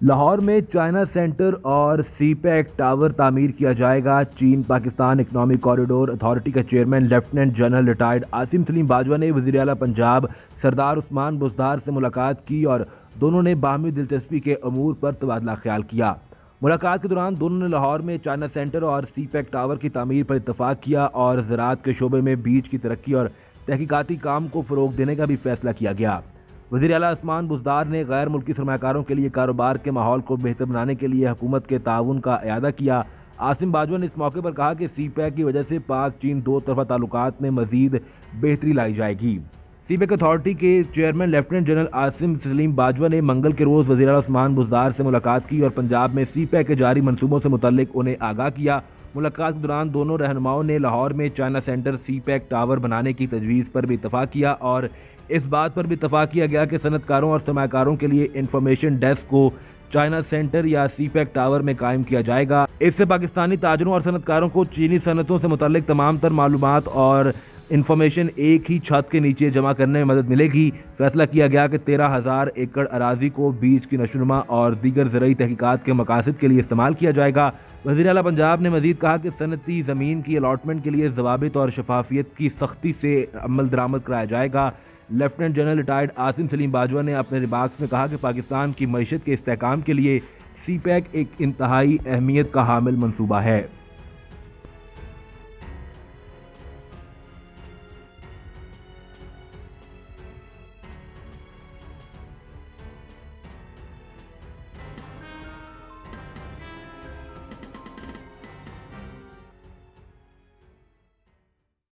लाहौर में China centre और सी pack tower तामीर किया जाएगा। चीन पाकिस्तान इकनॉमिक कॉरिडोर अथॉरिटी का chairman lieutenant general retired Asim Saleem Bajwa ने वजी अला पंजाब सरदार उस्मान बुजदार से मुलाकात की और दोनों ने बाहमी दिलचस्पी के अमूर पर तबादला ख्याल किया। मुलाकात के दौरान दोनों ने लाहौर में चाइना सेंटर और सी पैक टावर की तमीर पर इतफाक़ किया और ज़रात के शोबे में बीज की तरक्की और तहकीकती काम को फ़रोग देने का भी फैसला किया गया। वजी अला आसमान बुजदार ने गैर मुल्की सरमाकारों के लिए कारोबार के माहौल को बेहतर बनाने के लिए हुकूमत के ताउन का अदा किया। आसिम बाजवा ने इस मौके पर कहा कि सी पैक की वजह से पाक चीन दो तरफा ताल्लुक में मजीद बेहतरी लाई जाएगी। सी पैक अथॉरिटी के chairman lieutenant general Asim Saleem Bajwa ने मंगल के रोज़ वजी उस्मान बुजदार से मुलाकात की और पंजाब में सी के जारी मनसूबों से मुतल उन्हें आगाह किया। मुलाकात के दौरान दोनों रहनुमाओं ने लाहौर में China centre CPEC tower बनाने की तजवीज़ पर भी इतफाक़ किया और इस बात पर भी इतफाक़ किया गया कि सनतकारों और सरमाकारों के लिए इंफॉर्मेशन डेस्क को चाइना सेंटर या सी पैक टावर में कायम किया जाएगा। इससे पाकिस्तानी ताजरों और सनतकारों को चीनी सनतों से मुतल तमाम तर मालूम और इन्फॉर्मेशन एक ही छत के नीचे जमा करने में मदद मिलेगी फैसला किया गया कि तेरह हज़ार एकड़ अराजी को बीज की नशुनमा और दीगर ज़रूरी तहकीकत के मकासद के लिए इस्तेमाल किया जाएगा वजी अला पंजाब ने मजीद कहा कि सनती ज़मीन की अलाटमेंट के लिए जवाबित और शफाफियत की सख्ती से अमल दरामद कराया जाएगा lieutenant general retired Asim Saleem Bajwa ने अपने रिमार्क्स में कहा कि पाकिस्तान की मीशत के इसकाम के लिए सी पैक एक इंतहाई अहमियत का हामिल मनसूबा है